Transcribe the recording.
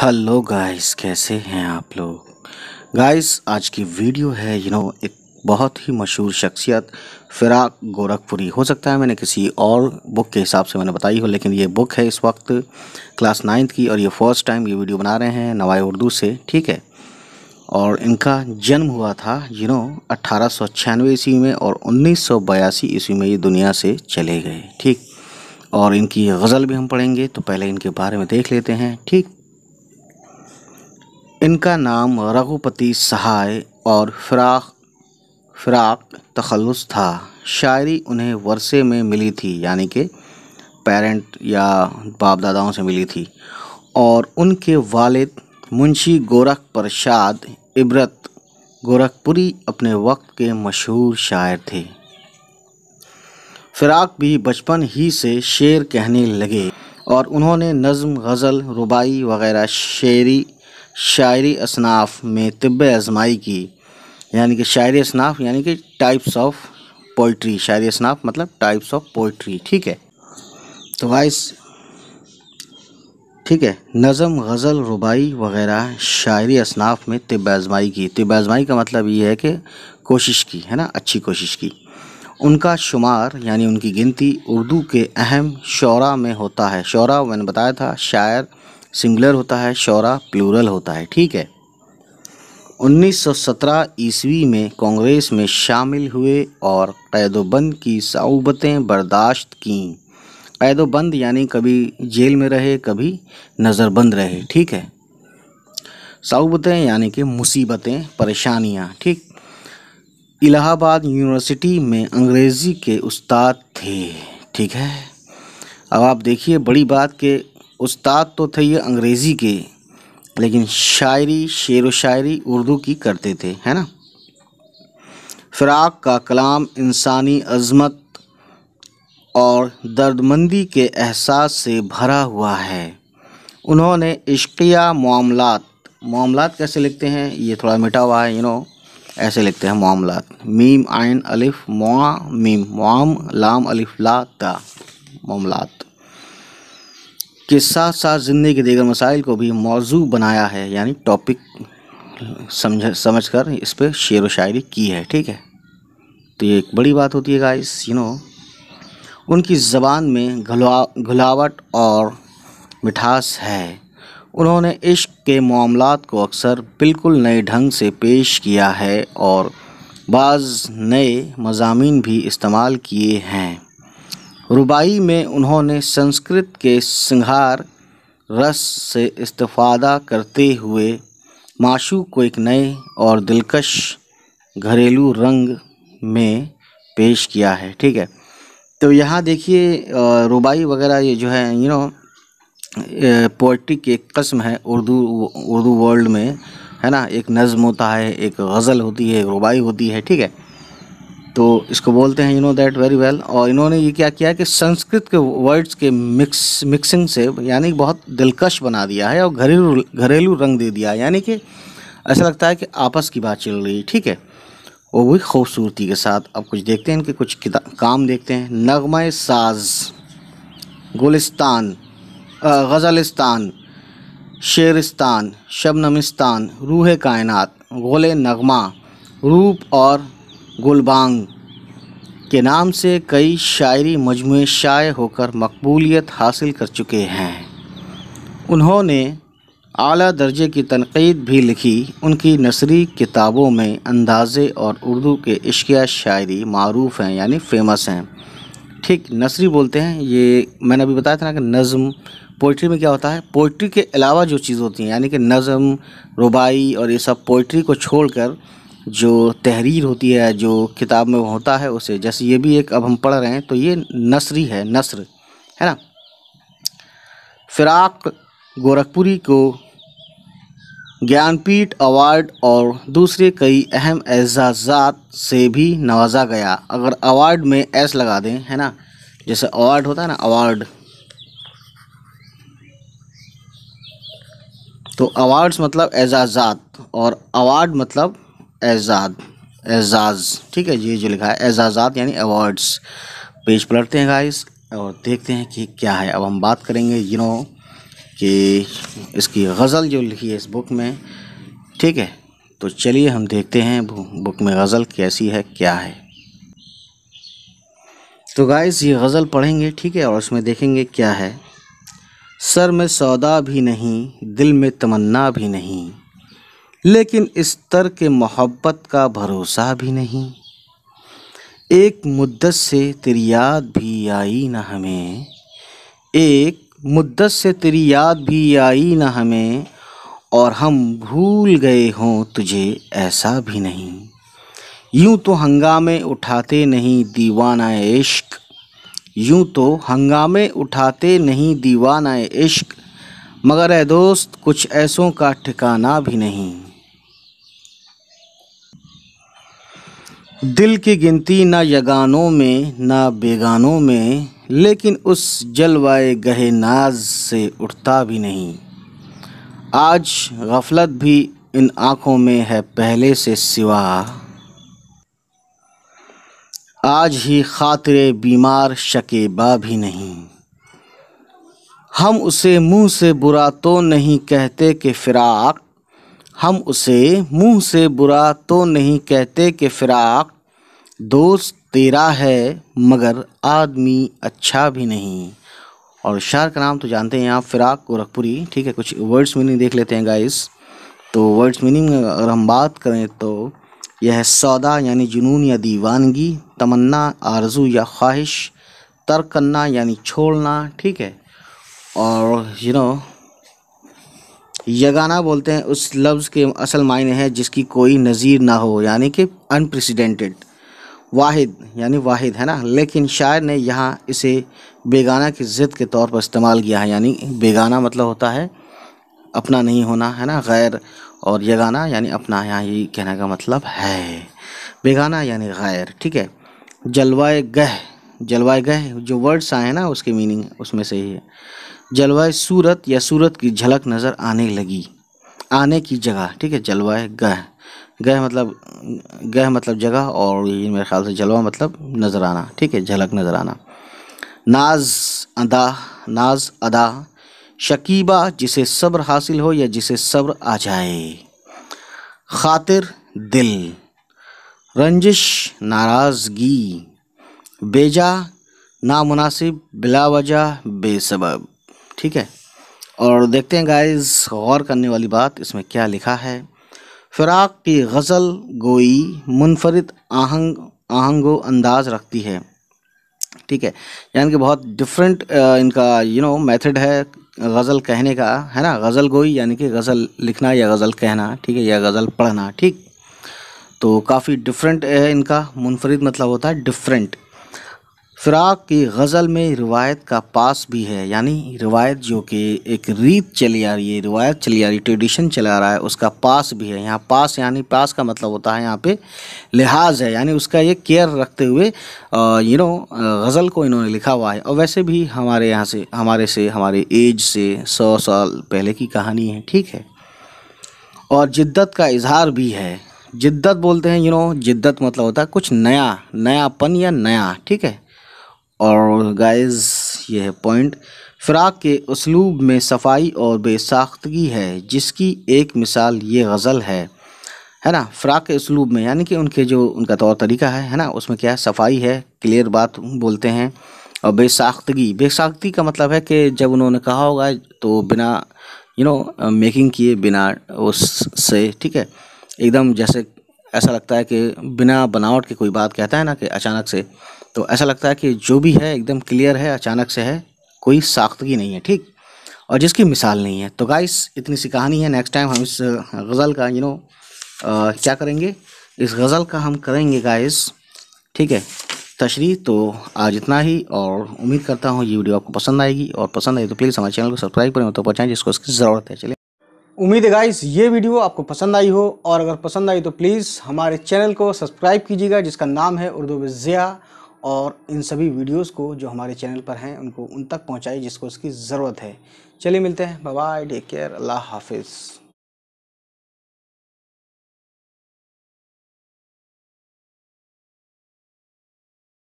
Hello guys कैसे हैं आप लोग? गाइस आज की वीडियो है यू नो एक बहुत ही मशहूर शख्सियत, फ़िराक गोरखपुरी। हो सकता है मैंने किसी और बुक के हिसाब से मैंने बताई हो, लेकिन ये बुक है इस वक्त क्लास नाइन्थ की, और ये फ़र्स्ट टाइम ये वीडियो बना रहे हैं नवाए उर्दू से, ठीक है? और इनका जन्म हुआ था यू नो अट्ठारह ईस्वी में और उन्नीस सौ बयासी ईस्वी में ये दुनिया से चले गए, ठीक? और इनकी गज़ल भी हम पढ़ेंगे तो पहले इनके बारे में देख लेते हैं, ठीक? इनका नाम रघुपति सहाय और फ़िराक फ़िराक तखलुस था। शायरी उन्हें वर्षे में मिली थी, यानी कि पेरेंट या बाप दादाओं से मिली थी। और उनके वालिद मुंशी गोरख प्रसाद इबरत गोरखपुरी अपने वक्त के मशहूर शायर थे। फ़िराक भी बचपन ही से शेर कहने लगे और उन्होंने नज़म, गज़ल, रुबाई वगैरह शेरी शायरी असनाफ में तिब आजमाई की, यानी कि शायरी असनाफ, यानी कि टाइप्स ऑफ़ पोइट्री शायरी असनाफ मतलब टाइप्स ऑफ़ पोइट्री ठीक है? तो वाइस, ठीक है, नज़म, गज़ल, रुबाई वगैरह शायरी असनाफ में तिब्ब आजमाई की। तिब आजमाई का मतलब ये है कि कोशिश की, है ना, अच्छी कोशिश की। उनका शुमार, यानी उनकी गिनती उर्दू के अहम शरा में होता है। शरा मैंने बताया था, शायर सिंगुलर होता है, शौरा प्लूरल होता है, ठीक है? 1917 ईस्वी में कांग्रेस में शामिल हुए और कैदोबंद की साउबतें बर्दाश्त कीं। कैदोबंद यानी कभी जेल में रहे, कभी नज़रबंद रहे, ठीक है? साउबतें यानी कि मुसीबतें, परेशानियाँ, ठीक? इलाहाबाद यूनिवर्सिटी में अंग्रेज़ी के उस्ताद थे, ठीक है? अब आप देखिए, बड़ी बात के उस्ताद तो थे ये अंग्रेज़ी के, लेकिन शायरी, शेर व शायरी उर्दू की करते थे, है ना? फ़िराक का कलाम, इंसानी अज़मत और दर्दमंदी के एहसास से भरा हुआ है। उन्होंने इश्किया मामलात मामलात कैसे लिखते हैं? ये थोड़ा मिटा हुआ है यू नो ऐसे लिखते हैं मामलात। मीम, आयन, अलिफ मीम, मुआम, लाम, अलिफ, ला, ता, मामलात। के साथ साथ ज़िंदगी के दीगर मसाइल को भी मौजू बनाया है, यानी टॉपिक समझ समझ कर इस पर शेर व शायरी की है, ठीक है? तो ये एक बड़ी बात होती है गाइस यू नो उनकी ज़बान में घुला, घुलावट और मिठास है। उन्होंने इश्क के मामलात को अक्सर बिल्कुल नए ढंग से पेश किया है और बाज़ नए मजामी भी इस्तेमाल किए हैं। रुबाई में उन्होंने संस्कृत के सिंगार रस से इस्तेफादा करते हुए माशू को एक नए और दिलकश घरेलू रंग में पेश किया है, ठीक है? तो यहाँ देखिए रुबाई वगैरह ये जो है यू नो पोइट्री की एक कस्म है उर्दू उर्दू वर्ल्ड में, है ना? एक नज़म होता है, एक गज़ल होती है, एक रुबाई होती है, ठीक है? तो इसको बोलते हैं you know that very well और इन्होंने ये क्या किया कि संस्कृत के वर्ड्स के मिक्स मिक्सिंग से, यानी बहुत दिलकश बना दिया है और घरेलू घरेलू रंग दे दिया है। यानी कि ऐसा लगता है कि आपस की बात चल रही है, ठीक है? वो भी खूबसूरती के साथ अब कुछ देखते हैं इनके, कुछ काम देखते हैं। नगमा साज, गुलिस्तान गज़लिस्तान, शेरिस्तान, शबनमिस्तान, रूह कायनात, गोल नगमा, रूप और गुलबांग के नाम से कई शायरी मजमू शाये होकर मकबूलियत हासिल कर चुके हैं। उन्होंने आला दर्जे की तनकीद भी लिखी। उनकी नसरी किताबों में अंदाज़े और उर्दू के इश्किया शायरी मरूफ हैं, यानी फ़ेमस हैं। ठीक नसरी बोलते हैं। ये मैंने अभी बताया था ना कि नज़म पोइट्री में क्या होता है? पोइट्री के अलावा जो चीज़ होती हैं, यानी कि नज़म, रुबाई और ये सब पोइट्री को छोड़कर जो तहरीर होती है, जो किताब में होता है उसे, जैसे ये भी एक अब हम पढ़ रहे हैं तो ये नसरी है, नसर, है ना? फ़िराक गोरखपुरी को ज्ञानपीठ अवार्ड और दूसरे कई अहम एजाज़ात से भी नवाजा गया। अगर अवार्ड में एस लगा दें, है ना? जैसे अवार्ड होता है ना, अवार्ड। तो अवार्ड्स मतलब एजाज़ात और अवार्ड मतलब एजाद, एजाज, ठीक है ये जो लिखा है, एजाज़ात यानी अवार्ड्स पेज पलटते हैं गाइस और देखते हैं कि क्या है। अब हम बात करेंगे यू नो कि इसकी गज़ल जो लिखी है इस बुक में, ठीक है? तो चलिए हम देखते हैं बुक में गज़ल कैसी है, क्या है। तो गाइस ये गज़ल पढ़ेंगे, ठीक है? और उसमें देखेंगे क्या है। सर में सौदा भी नहीं, दिल में तमन्ना भी नहीं। लेकिन इस तर के मोहब्बत का भरोसा भी नहीं। एक मुद्दत से तेरी याद भी आई ना हमें। एक मुद्दत से तेरी याद भी आई ना हमें, और हम भूल गए हों तुझे ऐसा भी नहीं। यूँ तो हंगामे उठाते नहीं दीवाना इश्क। यूँ तो हंगामे उठाते नहीं दीवाना इश्क। मगर ए दोस्त, कुछ ऐसों का ठिकाना भी नहीं। दिल की गिनती ना यगानों में, ना बेगानों में, लेकिन उस जलवाए गहे नाज से उठता भी नहीं। आज गफलत भी इन आँखों में है पहले से सिवा। आज ही खातिर बीमार शकेबा भी नहीं। हम उसे मुँह से बुरा तो नहीं कहते कि फ़िराक हम उसे मुँह से बुरा तो नहीं कहते कि फ़िराक दोस्त तेरा है, मगर आदमी अच्छा भी नहीं। और शार का नाम तो जानते हैं आप, फ़िराक गोरखपुरी, ठीक है? कुछ वर्ड्स मीनिंग देख लेते हैं गाइस तो वर्ड्स मीनिंग अगर हम बात करें तो यह सौदा, यानी जुनून या दीवानगी, तमन्ना, आरज़ू या ख्वाहिश, तर्क करना, यानी छोड़ना, ठीक है? और यू नो यगाना बोलते हैं, उस लफ्ज़ के असल मायने हैं जिसकी कोई नज़ीर ना हो, यानी कि अनप्रेसिडेंटेड वाहिद, यानी वाहिद, है ना? लेकिन शायर ने यहाँ इसे बेगाना की ज़िद के तौर पर इस्तेमाल किया है, यानी बेगाना मतलब होता है अपना नहीं होना, है ना? गैर और यगाना, यानी अपना, यहाँ ये कहने का मतलब है। बेगाना, यानी गैर, ठीक है? जलवाए गह जलवाए गह, जो वर्ड्स आए हैं ना, उसके मीनिंग उसमें से ही है। जलवाए सूरत या सूरत की झलक नज़र आने लगी। आने की जगह, ठीक है जलवाए गह। गह मतलब गह मतलब जगह और ये मेरे ख्याल से जलवा मतलब नज़र आना, ठीक है, झलक नज़र आना। नाज अदा नाज अदा, शकीबा जिसे सब्र हासिल हो या जिसे सब्र आ जाए। खातिर दिल, रंजिश, नाराज़गी, बेजा, नामुनासिब बिला वजह बेसबब। ठीक है? और देखते हैं गाइस गौर करने वाली बात, इसमें क्या लिखा है? फ़िराक की गज़ल गोई मुनफरद आहंग, आहंगो अंदाज रखती है। ठीक है? यानी कि बहुत डिफरेंट इनका यू नो मेथड है गज़ल कहने का, है ना? गज़ल गोई, यानी कि गज़ल लिखना या गज़ल कहना, ठीक है? या गज़ल पढ़ना, ठीक? तो काफ़ी डिफरेंट है इनका, मुनफरद मतलब होता है डिफरेंट फ़िराक की गज़ल में रिवायत का पास भी है, यानी रिवायत जो कि एक रीत चली आ रही है, रिवायत चली आ रही ट्रेडिशन चला रहा है, उसका पास भी है। यहाँ पास यानी पास का मतलब होता है यहाँ पे लिहाज है, यानी उसका ये केयर रखते हुए यू नो गज़ल को इन्होंने लिखा हुआ है। और वैसे भी हमारे यहाँ से, हमारे से, हमारे एज से सौ साल पहले की कहानी है, ठीक है? और जिद्दत का इजहार भी है। जिद्दत बोलते हैं यू नो जिद्दत मतलब होता है कुछ नया, नयापन या नया, ठीक है? और गाइस ये है पॉइंट फ़िराक के उसलूब में सफ़ाई और बेसाख्तगी है, जिसकी एक मिसाल ये गज़ल है। है ना? फ़्राक के उसलूब में, यानी कि उनके जो, उनका तौर तरीका है है ना? उसमें क्या है? सफ़ाई है क्लियर बात बोलते हैं। और बेसाख्तगी बेसाख्तगी का मतलब है कि जब उन्होंने कहा होगा तो बिना यू नो मेकिंग किए बिना उससे, ठीक है? एकदम जैसे ऐसा लगता है कि बिना बनावट के कोई बात कहता है ना, कि अचानक से तो ऐसा लगता है कि जो भी है, एकदम क्लियर है, अचानक से है, कोई साख्तगी नहीं है, ठीक? और जिसकी मिसाल नहीं है। तो गाइस इतनी सी कहानी है नेक्स्ट टाइम हम इस गज़ल का यू नो क्या करेंगे? इस गज़ल का हम करेंगे गाइस ठीक है? तशरी तो आज इतना ही, और उम्मीद करता हूँ ये वीडियो आपको पसंद आएगी, और पसंद आई तो प्लीज़ हमारे चैनल को सब्सक्राइब करें तो पहुँचाएँ, जिसको इसकी ज़रूरत है। चलिए। उम्मीद है गाइस ये वीडियो आपको पसंद आई हो, और अगर पसंद आई तो प्लीज़ हमारे चैनल को सब्सक्राइब कीजिएगा, जिसका नाम है उर्दू विज़िया और इन सभी वीडियोस को जो हमारे चैनल पर हैं, उनको उन तक पहुंचाइए जिसको उसकी ज़रूरत है। चलिए मिलते हैं। बाय टेक केयर अल्लाह हाफिज़।